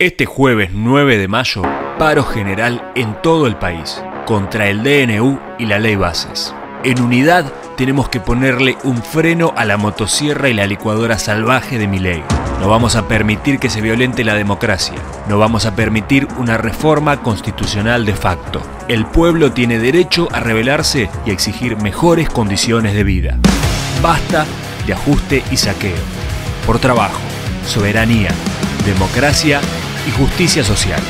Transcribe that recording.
Este jueves 9 de mayo, paro general en todo el país, contra el DNU y la ley bases. En unidad tenemos que ponerle un freno a la motosierra y la licuadora salvaje de mi ley. No vamos a permitir que se violente la democracia. No vamos a permitir una reforma constitucional de facto. El pueblo tiene derecho a rebelarse y a exigir mejores condiciones de vida. Basta de ajuste y saqueo. Por trabajo, soberanía, democracia y justicia social.